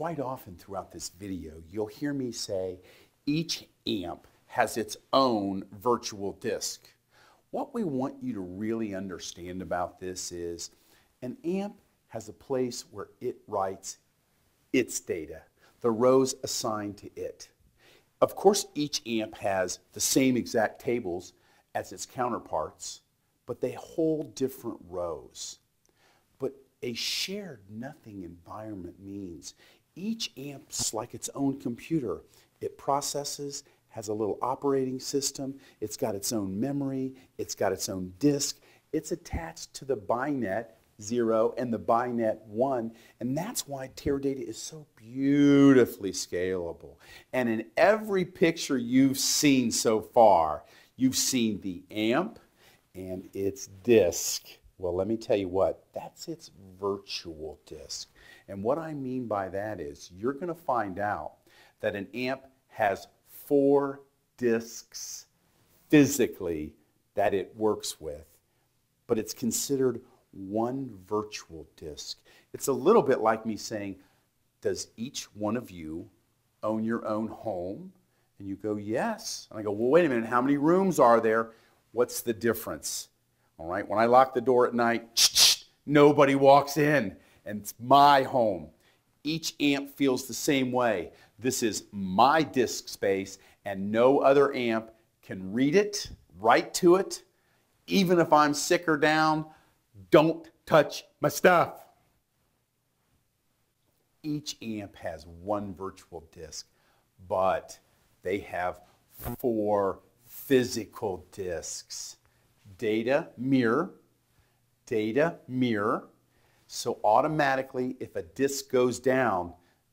quite often throughout this video, you'll hear me say each amp has its own virtual disk. What we want you to really understand about this is an amp has a place where it writes its data, the rows assigned to it. Of course, each amp has the same exact tables as its counterparts, but they hold different rows. But a shared nothing environment means each amp's like its own computer. It processes, has a little operating system, it's got its own memory, it's got its own disk, it's attached to the BYNET 0 and the BYNET 1, and that's why Teradata is so beautifully scalable. And in every picture you've seen so far, you've seen the amp and its disk. Well, let me tell you what, that's its virtual disk. And what I mean by that is you're going to find out that an amp has four disks physically that it works with, but it's considered one virtual disk. It's a little bit like me saying, does each one of you own your own home? And you go, yes. And I go, well, wait a minute, how many rooms are there? What's the difference? All right, when I lock the door at night, nobody walks in and it's my home. Each amp feels the same way. This is my disk space and no other amp can read it, write to it. Even if I'm sick or down, don't touch my stuff. Each amp has one virtual disk, but they have four physical disks. Data mirror, data mirror, so automatically, if a disk goes down,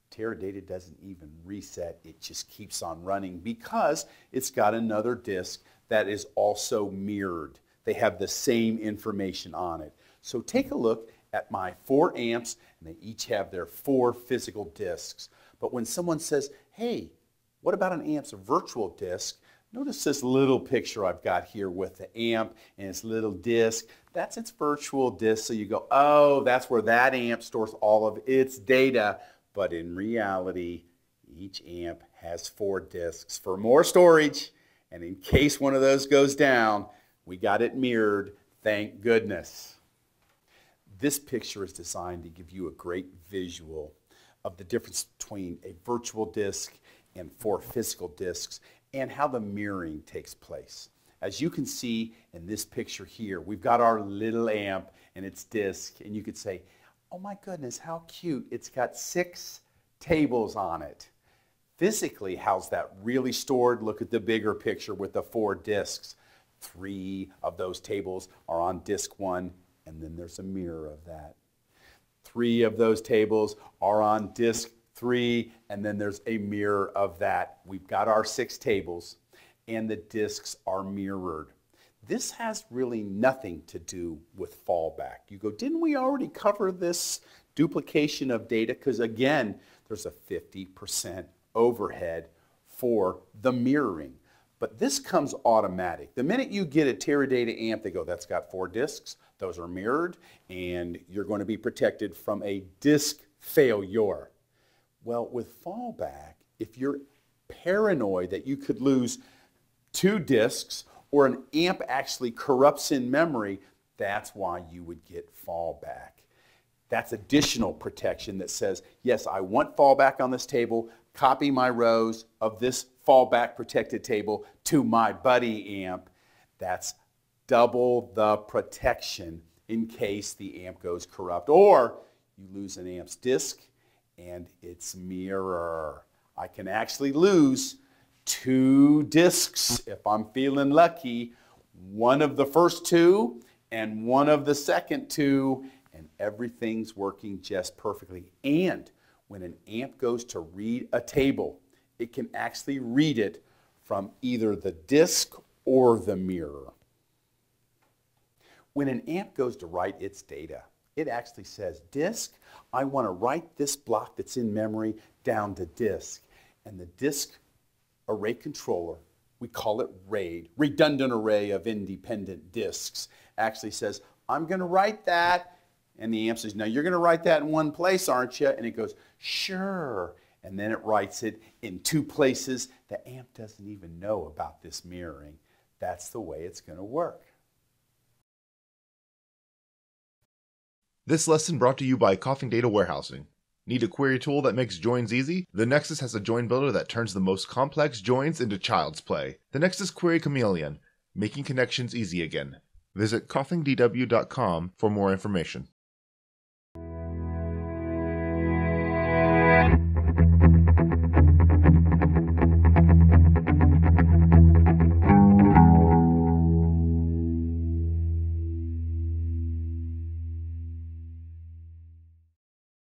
Teradata doesn't even reset. It just keeps on running because it's got another disk that is also mirrored. They have the same information on it. So take a look at my four amps, and they each have their four physical disks. But when someone says, hey, what about an amp's virtual disk? Notice this little picture I've got here with the amp and its little disk. That's its virtual disk. So you go, oh, that's where that amp stores all of its data. But in reality, each amp has four disks for more storage. And in case one of those goes down, we got it mirrored. Thank goodness. This picture is designed to give you a great visual of the difference between a virtual disk and four physical disks and how the mirroring takes place. As you can see in this picture here, we've got our little amp and its disc, and you could say, oh my goodness, how cute. It's got six tables on it. Physically, how's that really stored? Look at the bigger picture with the four disks. Three of those tables are on disk one, and then there's a mirror of that. Three of those tables are on disk three, and then there's a mirror of that. We've got our six tables, and the disks are mirrored. This has really nothing to do with fallback. You go, didn't we already cover this duplication of data? Because again, there's a 50% overhead for the mirroring. But this comes automatic. The minute you get a Teradata amp, they go, that's got four disks, those are mirrored, and you're going to be protected from a disk failure. Well, with fallback, if you're paranoid that you could lose two disks or an amp actually corrupts in memory, that's why you would get fallback. That's additional protection that says, yes, I want fallback on this table, copy my rows of this fallback protected table to my buddy amp. That's double the protection in case the amp goes corrupt or you lose an amp's disk and its mirror. I can actually lose two discs if I'm feeling lucky, one of the first two and one of the second two, and everything's working just perfectly. And when an amp goes to read a table, it can actually read it from either the disk or the mirror. When an amp goes to write its data, it actually says, disk, I want to write this block that's in memory down to disk. And the disk array controller, we call it RAID, redundant array of independent disks, actually says, I'm going to write that, And the amp says, Now you're going to write that in one place, aren't you? And it goes, Sure. And then it writes it in two places. The amp doesn't even know about this mirroring. That's the way it's going to work. This lesson brought to you by Coffing Data Warehousing. Need a query tool that makes joins easy? The Nexus has a join builder that turns the most complex joins into child's play. The Nexus Query Chameleon, making connections easy again. Visit coffingdw.com for more information.